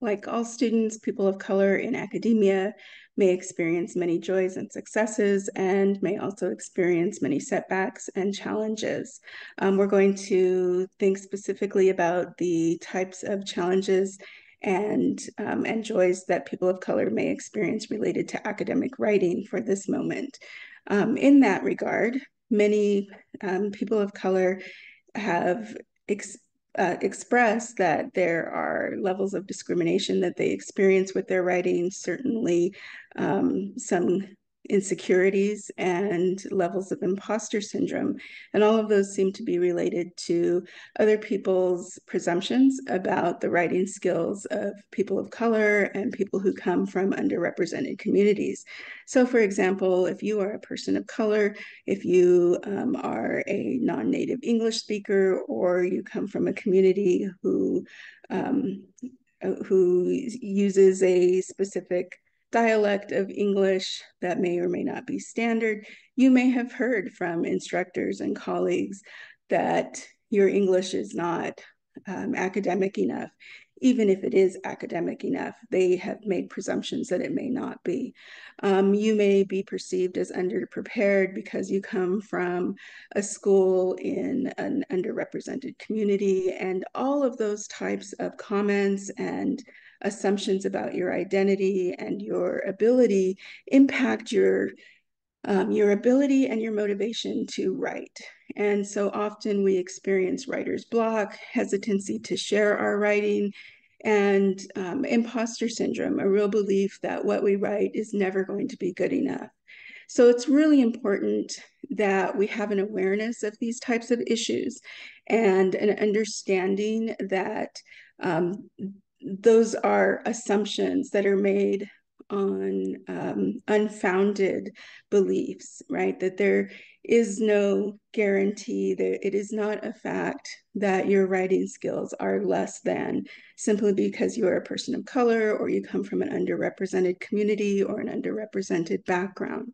Like all students, people of color in academia may experience many joys and successes and may also experience many setbacks and challenges. Um, we're going to think specifically about the types of challenges and, um, and joys that people of color may experience related to academic writing for this moment. Um, in that regard, many um, people of color have uh, express that there are levels of discrimination that they experience with their writing, certainly um, some insecurities and levels of imposter syndrome. And all of those seem to be related to other people's presumptions about the writing skills of people of color and people who come from underrepresented communities. So, for example, if you are a person of color, if you um, are a non native English speaker, or you come from a community who um, who uses a specific dialect of English that may or may not be standard. You may have heard from instructors and colleagues that your English is not um, academic enough. Even if it is academic enough, they have made presumptions that it may not be. Um, you may be perceived as underprepared because you come from a school in an underrepresented community, and all of those types of comments and assumptions about your identity and your ability impact your um, your ability and your motivation to write. And so often we experience writer's block, hesitancy to share our writing, and um, imposter syndrome, a real belief that what we write is never going to be good enough. So it's really important that we have an awareness of these types of issues and an understanding that um, those are assumptions that are made on um, unfounded beliefs, right? That there is no guarantee that it is not a fact that your writing skills are less than simply because you are a person of color or you come from an underrepresented community or an underrepresented background.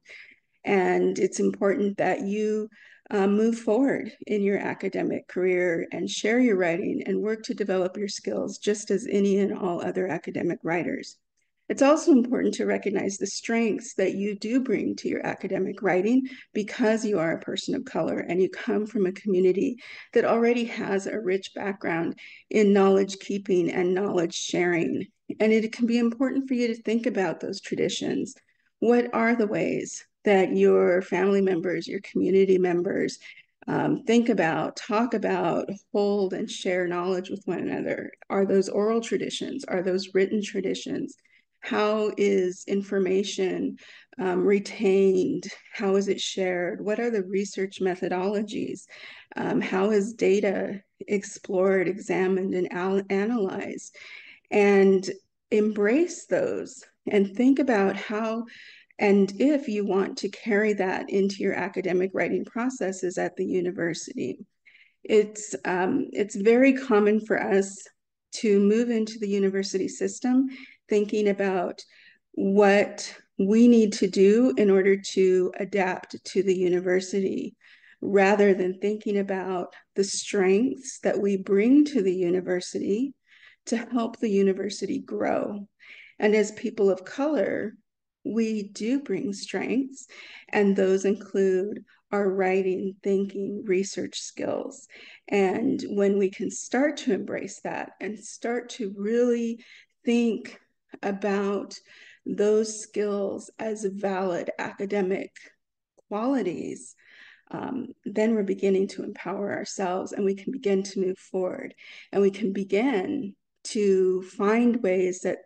And it's important that you um, move forward in your academic career and share your writing and work to develop your skills just as any and all other academic writers. It's also important to recognize the strengths that you do bring to your academic writing because you are a person of color and you come from a community that already has a rich background in knowledge keeping and knowledge sharing. And it can be important for you to think about those traditions. What are the ways that your family members, your community members, um, think about, talk about, hold, and share knowledge with one another? Are those oral traditions? Are those written traditions? How is information um, retained? How is it shared? What are the research methodologies? Um, how is data explored, examined, and al- analyzed? And embrace those and think about how and if you want to carry that into your academic writing processes at the university, it's, um, it's very common for us to move into the university system thinking about what we need to do in order to adapt to the university rather than thinking about the strengths that we bring to the university to help the university grow. And as people of color, we do bring strengths, and those include our writing, thinking, research skills. And when we can start to embrace that and start to really think about those skills as valid academic qualities, um, then we're beginning to empower ourselves and we can begin to move forward and we can begin to find ways that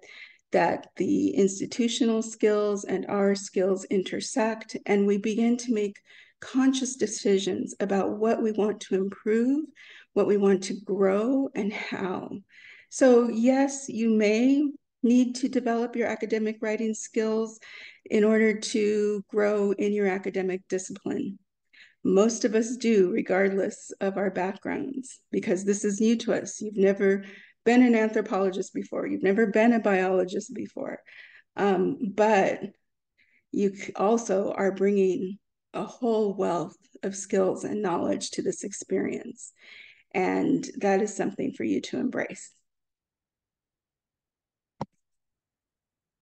that the institutional skills and our skills intersect, and we begin to make conscious decisions about what we want to improve, what we want to grow, and how. So, yes, you may need to develop your academic writing skills in order to grow in your academic discipline. Most of us do, regardless of our backgrounds, because this is new to us. You've never been an anthropologist before, you've never been a biologist before, um, but you also are bringing a whole wealth of skills and knowledge to this experience. And that is something for you to embrace.